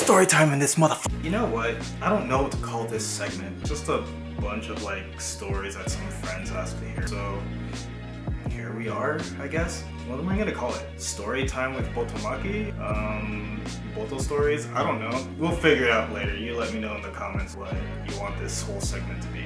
Story time in this motherfucker. You know what? I don't know what to call this segment. Just a bunch of like stories that some friends asked me here. So here we are, I guess. What am I gonna call it? Story time with Botomaki? Um, Boto stories? I don't know. We'll figure it out later. You let me know in the comments what you want this whole segment to be.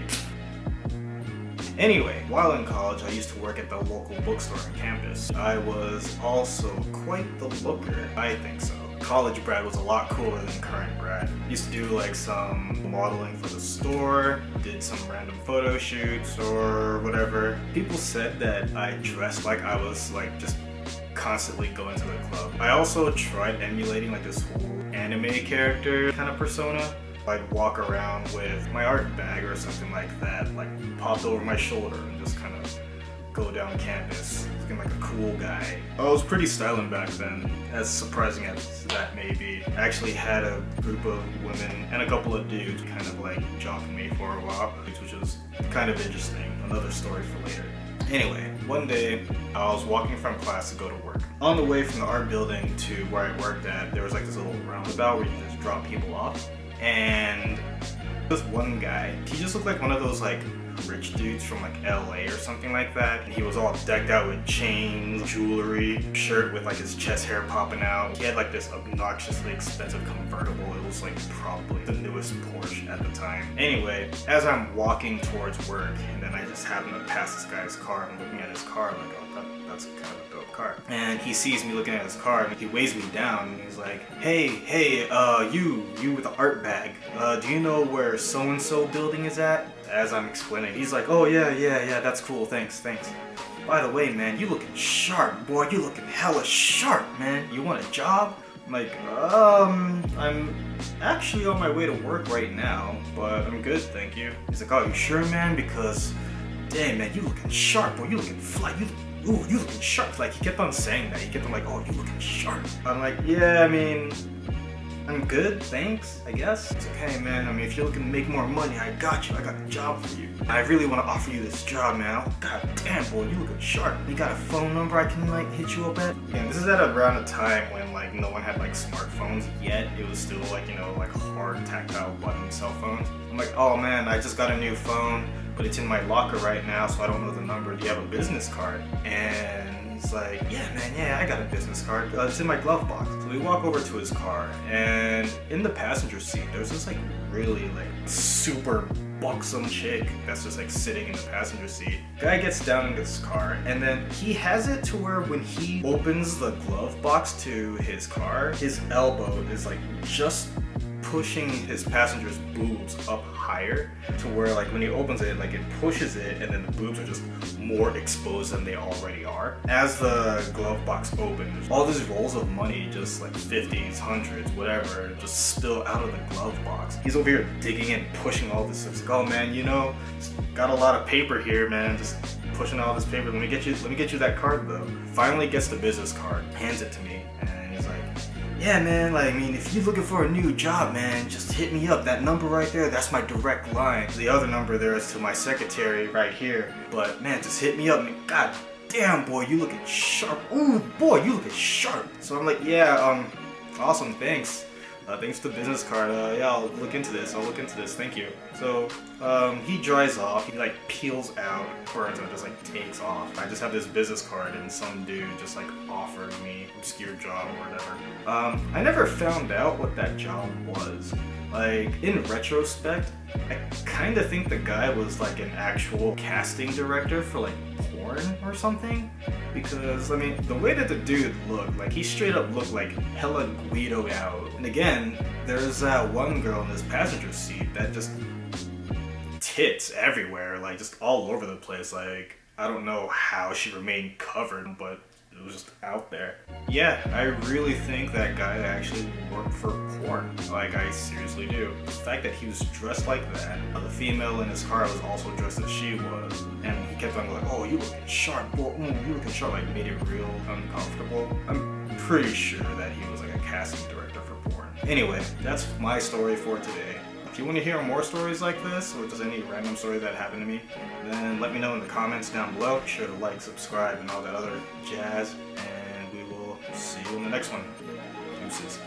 Anyway, while in college, I used to work at the local bookstore on campus. I was also quite the looker. I think so. College Brad was a lot cooler than current Brad. Used to do like some modeling for the store, did some random photo shoots or whatever. People said that I dressed like I was like just constantly going to the club. I also tried emulating like this whole anime character kind of persona. I'd walk around with my art bag or something like that, like popped over my shoulder and just kind of go down campus looking like a cool guy. Oh, I was pretty styling back then, as surprising as that may be. I actually had a group of women and a couple of dudes kind of like jocking me for a while, which was kind of interesting. Another story for later. Anyway, one day I was walking from class to go to work. On the way from the art building to where I worked at, there was like this little roundabout where you just drop people off and this one guy, he just looked like one of those like rich dudes from like LA or something like that. He was all decked out with chains, jewelry, shirt with like his chest hair popping out. He had like this obnoxiously expensive convertible. It was like probably the newest Porsche at the time. Anyway, as I'm walking towards work and then I just happen to pass this guy's car, I'm looking at his car like, oh, that, that's kind of a dope car. And he sees me looking at his car and he weighs me down and he's like, hey, hey, uh, you, you with the art bag, uh, do you know where so-and-so building is at? As I'm explaining, he's like, oh yeah, yeah, yeah, that's cool, thanks, thanks. By the way, man, you looking sharp, boy, you looking hella sharp, man. You want a job? I'm like, um, I'm actually on my way to work right now, but I'm good, thank you. He's like, oh, you sure, man? Because, dang, man, you looking sharp, boy, you looking fly, you ooh, you looking sharp. Like, he kept on saying that. He kept on like, oh, you looking sharp. I'm like, yeah, I mean, I'm good, thanks, I guess. It's like, hey man, I mean, if you're looking to make more money, I got you. I got a job for you. I really want to offer you this job, man. God damn, boy, you looking sharp. You got a phone number I can, like, hit you up at? And this is at around a time when, like, no one had, like, smartphones yet. It was still, like, you know, like, hard tactile button cell phones. I'm like, oh man, I just got a new phone, but it's in my locker right now, so I don't know the number. Do you have a business card? And He's like, yeah, man, yeah, I got a business card. Uh, it's in my glove box. So we walk over to his car, and in the passenger seat, there's this like really like super buxom chick that's just like sitting in the passenger seat. Guy gets down in his car, and then he has it to where when he opens the glove box to his car, his elbow is like just pushing his passenger's boobs up higher to where like when he opens it, like it pushes it and then the boobs are just more exposed than they already are. As the glove box opens, all these rolls of money, just like 50s, 100s, whatever, just spill out of the glove box. He's over here digging and pushing all this. Stuff. Like, oh man, you know, got a lot of paper here, man. Just pushing all this paper. Let me get you, let me get you that card though. Finally gets the business card, hands it to me, and yeah, man, like, I mean, if you're looking for a new job, man, just hit me up. That number right there, that's my direct line. The other number there is to my secretary right here. But, man, just hit me up. Man, God damn, boy, you looking sharp. Ooh, boy, you looking sharp. So I'm like, yeah, um, awesome, thanks. Uh, thanks for the business card. Uh, yeah, I'll look into this. I'll look into this. Thank you. So um, he dries off. He like peels out, burns, and just like takes off. I just have this business card, and some dude just like offered me obscure job or whatever. Um, I never found out what that job was. Like in retrospect, I kind of think the guy was like an actual casting director for like porn or something because I mean the way that the dude looked like he straight up looked like hella Guido out and again there's that one girl in this passenger seat that just tits everywhere like just all over the place like I don't know how she remained covered but it was just out there. Yeah, I really think that guy actually worked for porn. Like, I seriously do. The fact that he was dressed like that, the female in his car was also dressed as she was, and he kept on like, oh, you looking sharp, boy, mm, you looking sharp, like made it real uncomfortable. I'm pretty sure that he was like a casting director for porn. Anyway, that's my story for today. If you want to hear more stories like this, or just any random story that happened to me, then let me know in the comments down below. Be sure to like, subscribe, and all that other jazz, and we will see you in the next one. Deuces.